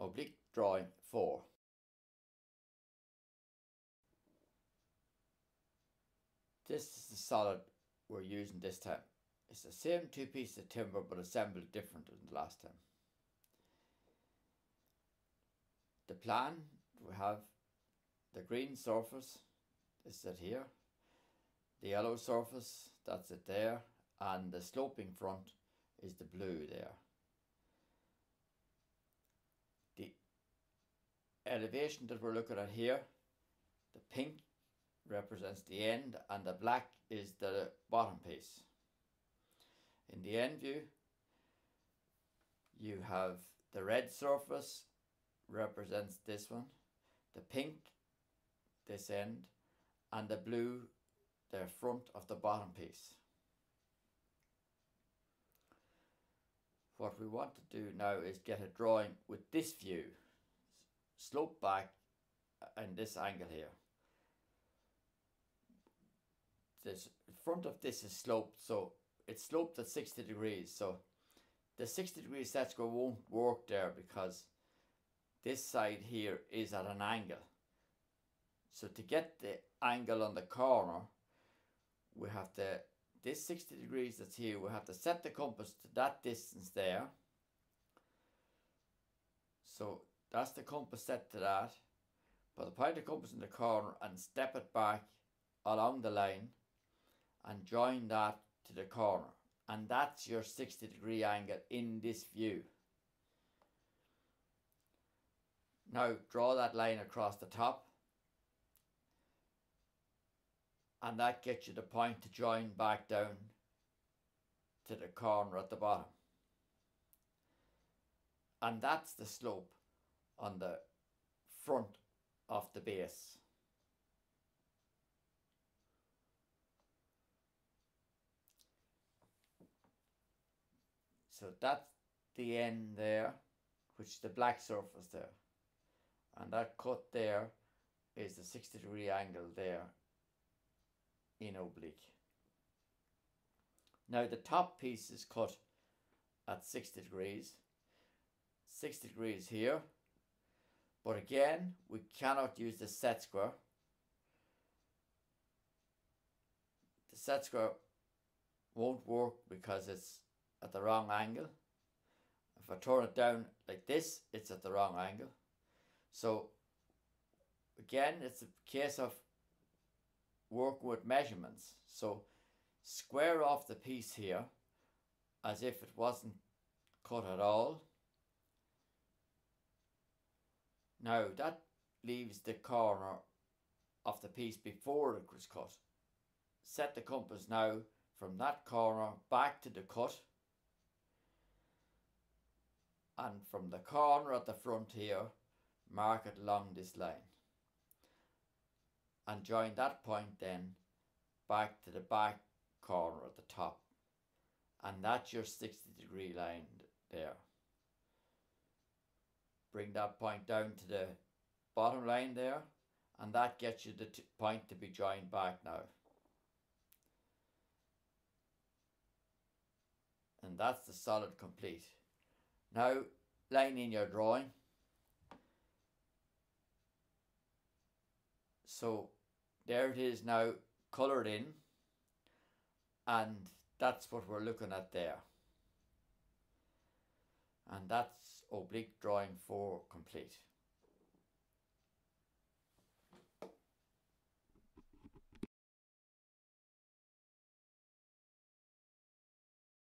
oblique drawing 4. This is the solid we're using this time. It's the same two pieces of timber but assembled different than the last time. The plan, we have the green surface, is it here, the yellow surface, that's it there, and the sloping front is the blue there. The elevation that we're looking at here, the pink represents the end and the black is the bottom piece. In the end view, you have the red surface represents this one, the pink this end, and the blue the front of the bottom piece. What we want to do now is get a drawing with this view, slope back and uh, this angle here. This front of this is sloped, so it's sloped at 60 degrees. So the 60 degrees set square won't work there because this side here is at an angle. So to get the angle on the corner, we have to, this 60 degrees that's here, we have to set the compass to that distance there. So that's the compass set to that. Put the point of compass in the corner and step it back along the line and join that to the corner. And that's your 60 degree angle in this view. Now draw that line across the top and that gets you the point to join back down to the corner at the bottom. And that's the slope on the front of the base. So that's the end there, which is the black surface there. And that cut there is the 60 degree angle there in oblique. Now the top piece is cut at 60 degrees, 60 degrees here, but again we cannot use the set square. The set square won't work because it's at the wrong angle. If I turn it down like this, it's at the wrong angle. So again, it's a case of work with measurements. So square off the piece here as if it wasn't cut at all. Now that leaves the corner of the piece before it was cut. Set the compass now from that corner back to the cut. And from the corner at the front here mark it along this line. And join that point then back to the back corner at the top. And that's your 60 degree line there bring that point down to the bottom line there and that gets you the point to be joined back now. And that's the solid complete. Now line in your drawing. So there it is now coloured in and that's what we're looking at there and that's oblique drawing 4 complete